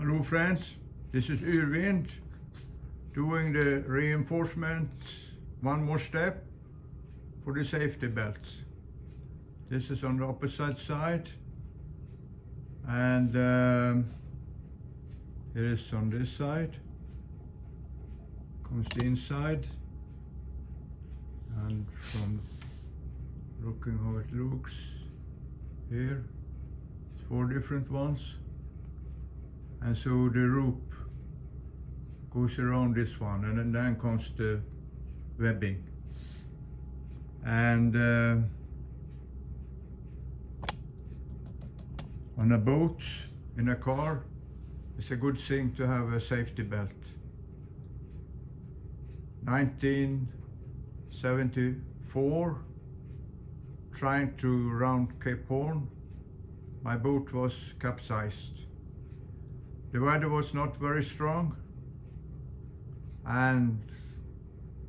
Hello friends, this is Yrvind doing the reinforcements one more step for the safety belts. This is on the opposite side and um, it is on this side. Comes the inside and from looking how it looks here, four different ones and so the rope goes around this one and then comes the webbing. And uh, on a boat in a car it's a good thing to have a safety belt. 1974 trying to round Cape Horn my boat was capsized the weather was not very strong. And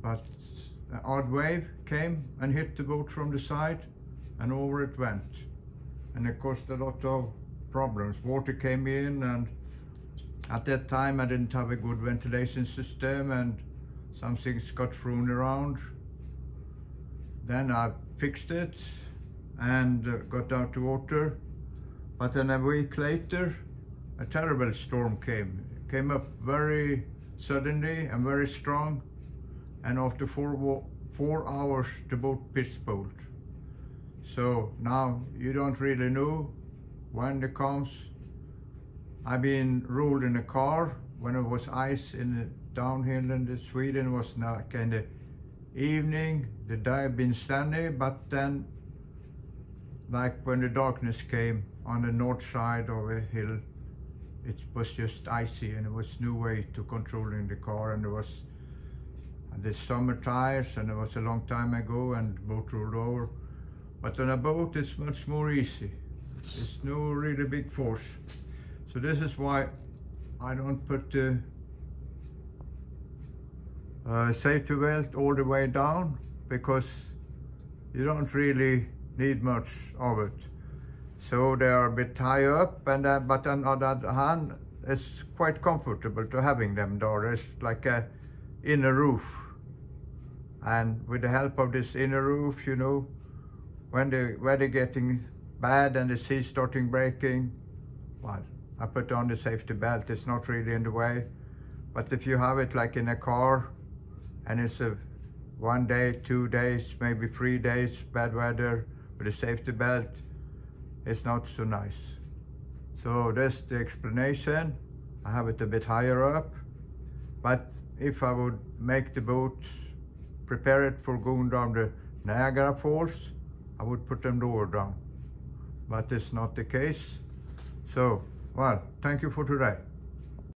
but an odd wave came and hit the boat from the side and over it went. And it caused a lot of problems. Water came in and at that time I didn't have a good ventilation system and some things got thrown around. Then I fixed it and uh, got out the water. But then a week later a terrible storm came. It came up very suddenly and very strong and after four, four hours the boat pitchpoled. So now you don't really know when it comes. I've been ruled in a car when it was ice in the downhill in the Sweden was like in the evening, the day been sunny, but then like when the darkness came on the north side of a hill, it was just icy and there was no way to controlling the car and there was the summer tires and it was a long time ago and boat rolled over. But on a boat it's much more easy. It's no really big force. So this is why I don't put the uh, safety belt all the way down because you don't really need much of it. So they are a bit high up, and uh, but on, on the other hand, it's quite comfortable to having them there. It's like a inner roof. And with the help of this inner roof, you know, when the weather getting bad and the sea starting breaking, well, I put on the safety belt. It's not really in the way. But if you have it like in a car and it's a one day, two days, maybe three days, bad weather with a safety belt, it's not so nice. So that's the explanation. I have it a bit higher up. But if I would make the boat, prepare it for going down the Niagara Falls, I would put them lower down. But it's not the case. So, well, thank you for today.